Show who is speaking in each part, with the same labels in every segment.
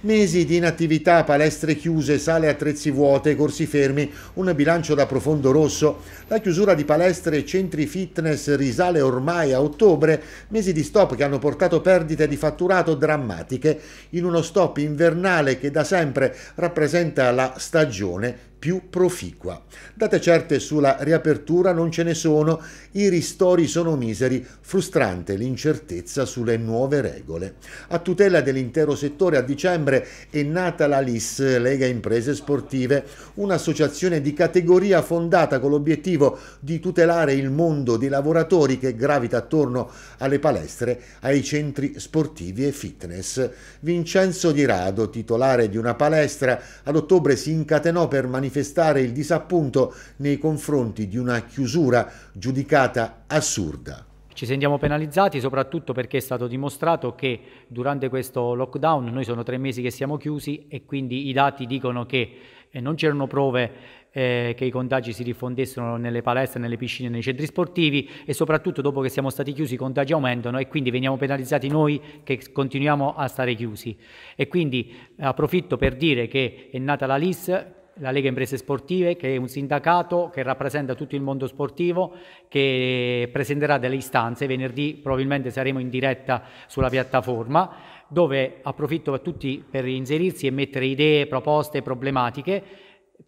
Speaker 1: Mesi di inattività, palestre chiuse, sale attrezzi vuote, corsi fermi, un bilancio da profondo rosso. La chiusura di palestre e centri fitness risale ormai a ottobre, mesi di stop che hanno portato perdite di fatturato drammatiche in uno stop invernale che da sempre rappresenta la stagione più proficua. Date certe sulla riapertura non ce ne sono, i ristori sono miseri, frustrante l'incertezza sulle nuove regole. A tutela dell'intero settore a dicembre è nata la LIS, Lega Imprese Sportive, un'associazione di categoria fondata con l'obiettivo di tutelare il mondo dei lavoratori che gravita attorno alle palestre, ai centri sportivi e fitness. Vincenzo Di Rado, titolare di una palestra, ad ottobre si incatenò per manifestare manifestare il disappunto nei confronti di una chiusura giudicata assurda.
Speaker 2: Ci sentiamo penalizzati soprattutto perché è stato dimostrato che durante questo lockdown noi sono tre mesi che siamo chiusi e quindi i dati dicono che eh, non c'erano prove eh, che i contagi si diffondessero nelle palestre, nelle piscine, nei centri sportivi e soprattutto dopo che siamo stati chiusi i contagi aumentano e quindi veniamo penalizzati noi che continuiamo a stare chiusi. E quindi approfitto per dire che è nata la LIS la Lega Imprese Sportive, che è un sindacato che rappresenta tutto il mondo sportivo, che presenterà delle istanze. Venerdì probabilmente saremo in diretta sulla piattaforma, dove approfitto a tutti per inserirsi e mettere idee, proposte, problematiche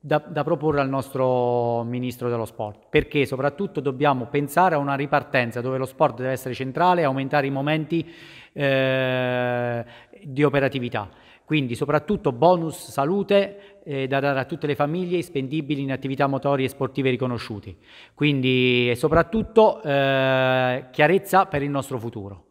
Speaker 2: da, da, proporre al nostro Ministro dello Sport, perché soprattutto dobbiamo pensare a una ripartenza dove lo sport deve essere centrale aumentare i momenti eh, di operatività. Quindi soprattutto bonus salute eh, da dare a tutte le famiglie spendibili in attività motorie e sportive riconosciuti. Quindi soprattutto eh, chiarezza per il nostro futuro.